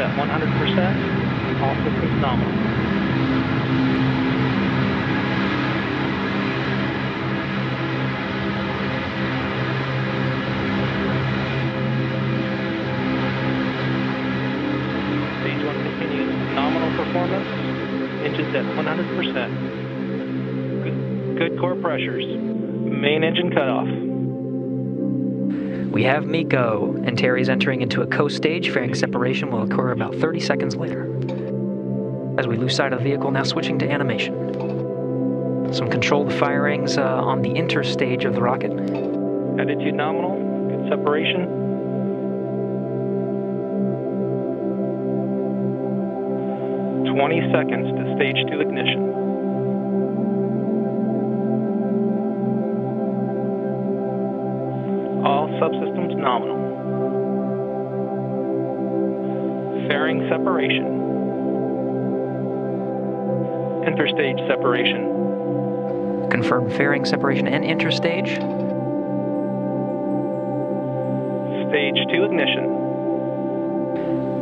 at 100%. All systems nominal. Stage 1 continues nominal performance. Engines at 100%. Good, good core pressures. Main engine cutoff. We have Miko, and Terry's entering into a coast stage. Fairing separation will occur about 30 seconds later. As we lose sight of the vehicle, now switching to animation. Some controlled firings uh, on the interstage of the rocket. Attitude nominal. Good separation. Twenty seconds to stage two ignition. Subsystems nominal. Fairing separation. Interstage separation. Confirm fairing separation and interstage. Stage two ignition.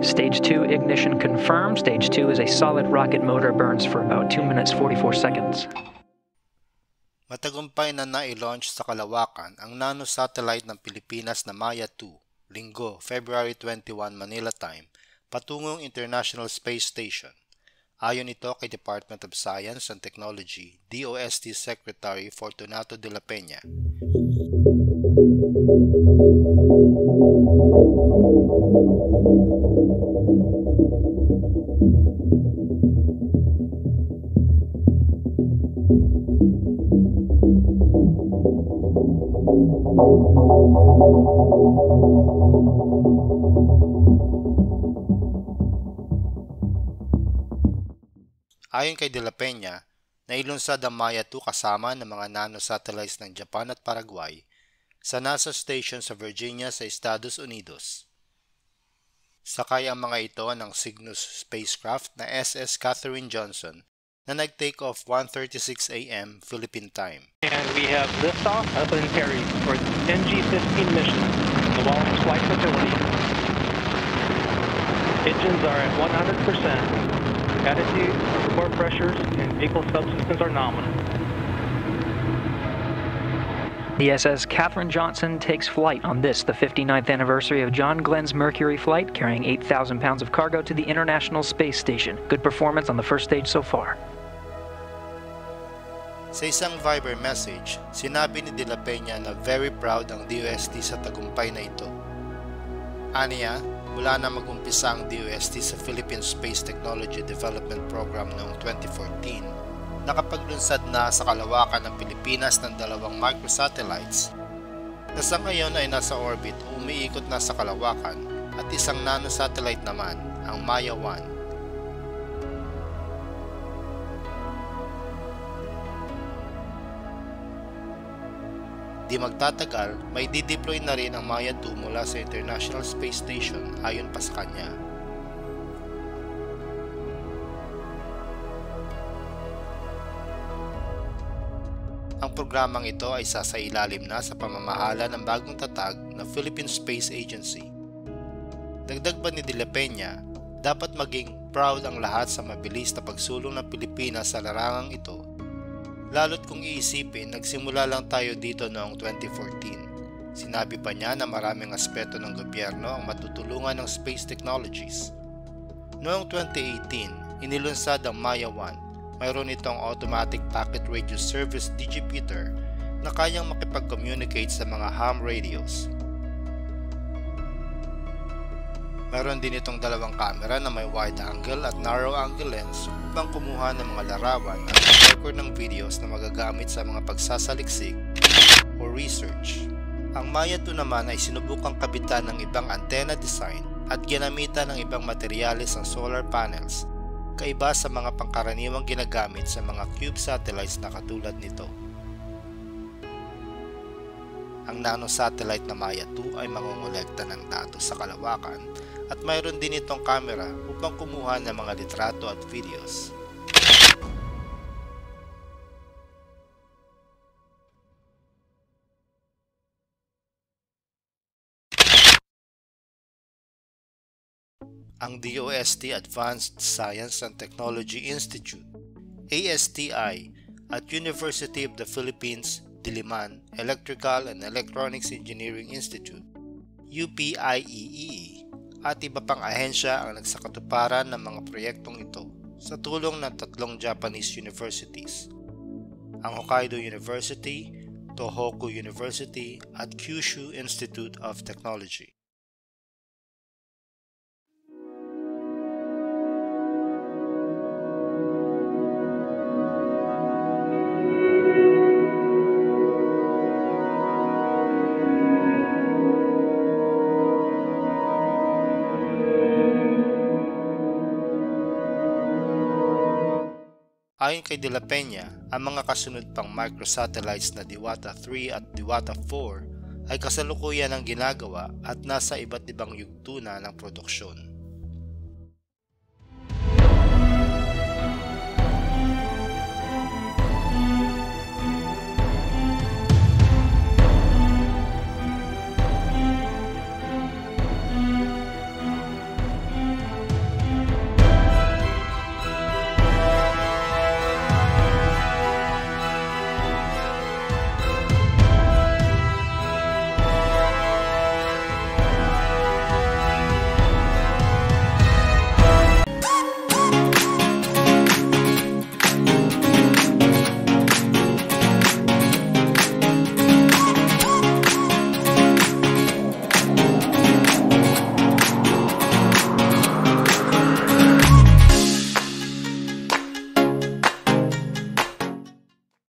Stage 2 ignition confirmed. Stage 2 is a solid rocket motor, burns for about 2 minutes 44 seconds. Matagumpay na nai-launch sa kalawakan ang nano-satellite ng Pilipinas na Maya 2, Linggo, February 21, Manila time, patungong International Space Station. Ayon ito kay Department of Science and Technology, DOST Secretary Fortunato de la Peña. Ayon kay De La Peña, nailunsad ang Maya 2 kasama ng mga nano-satellites ng Japan at Paraguay sa NASA station sa Virginia sa Estados Unidos. Sakay ang mga ito ng Cygnus spacecraft na SS Catherine Johnson na nag-take off 1.36 a.m. Philippine time. And we have liftoff up in Perry for the NG-15 mission, the Wallops Flight Facility. Engines are at 100%. Attitude, core pressures, and vehicle subsystems are nominal. The SS Catherine Johnson takes flight on this, the 59th anniversary of John Glenn's Mercury flight, carrying 8,000 pounds of cargo to the International Space Station. Good performance on the first stage so far. Sa isang Viber message, sinabi ni De La Peña na very proud ang DOST sa tagumpay na ito. Aniya, mula na mag-umpisa ang DOST sa Philippine Space Technology Development Program noong 2014, nakapaglunsad na sa kalawakan ng Pilipinas ng dalawang microsatellites na sa ngayon ay nasa orbit umiikot na sa kalawakan at isang nanosatellite naman, ang Maya 1. Di magtatagal, may dideploy na rin ang Maya 2 mula sa International Space Station ayon pa sa kanya. Ang programang ito ay sasailalim na sa pamamahala ng bagong tatag na Philippine Space Agency. Dagdag pa ni De La Peña, dapat maging proud ang lahat sa mabilis na pagsulong ng Pilipinas sa larangang ito Lalo't kung iisipin, nagsimula lang tayo dito noong 2014. Sinabi pa niya na maraming aspeto ng gobyerno ang matutulungan ng space technologies. Noong 2018, inilunsad ang Maya 1. Mayroon itong automatic packet radio service digipeater na kayang makipag-communicate sa mga ham radios. Meron din itong dalawang kamera na may wide angle at narrow angle lens upang kumuha ng mga larawan at record ng videos na magagamit sa mga pagsasaliksik o research. Ang Maya 2 naman ay sinubukang kabitan ng ibang antenna design at ginamitan ng ibang materyales ng solar panels kaiba sa mga pangkaraniwang ginagamit sa mga cube satellites na katulad nito. Ang nano-satellite na Maya 2 ay mangongolekta ng datos sa kalawakan at mayroon din itong camera upang kumuha ng mga litrato at videos. ang DOST Advanced Science and Technology Institute, ASTI at University of the Philippines Diliman Electrical and Electronics Engineering Institute, UPIEE, at iba pang ahensya ang nagsakatuparan ng mga proyektong ito sa tulong ng tatlong Japanese universities, ang Hokkaido University, Tohoku University at Kyushu Institute of Technology. Ayon kay De La Peña, ang mga kasunod pang microsatellites na Diwata 3 at Diwata 4 ay kasalukuyan ang ginagawa at nasa iba't ibang yugto na ng produksyon.